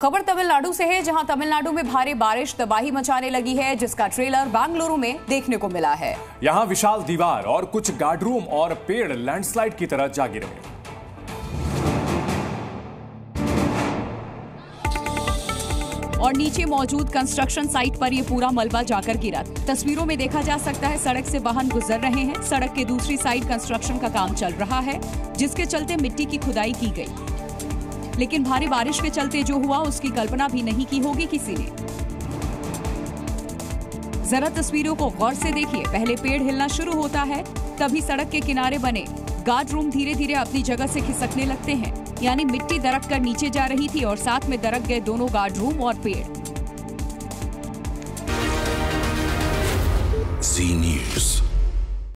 खबर तमिलनाडु से है जहाँ तमिलनाडु में भारी बारिश तबाही मचाने लगी है जिसका ट्रेलर बेंगलुरु में देखने को मिला है। यहाँ विशाल दीवार और कुछ गार्डरूम और पेड़ लैंडस्लाइड की तरह जा गिरे और नीचे मौजूद कंस्ट्रक्शन साइट पर ये पूरा मलबा जाकर गिरा। तस्वीरों में देखा जा सकता है सड़क से वाहन गुजर रहे हैं। सड़क के दूसरी साइड कंस्ट्रक्शन का काम चल रहा है जिसके चलते मिट्टी की खुदाई की गई। लेकिन भारी बारिश के चलते जो हुआ, उसकी कल्पना भी नहीं की होगी किसी ने। जरा तस्वीरों को गौर से देखिए। पहले पेड़ हिलना शुरू होता है, तभी सड़क के किनारे बने। गार्ड रूम धीरे धीरे अपनी जगह से खिसकने लगते हैं। यानी मिट्टी दरक कर नीचे जा रही थी और साथ में दरक गए दोनों गार्ड रूम और पेड़.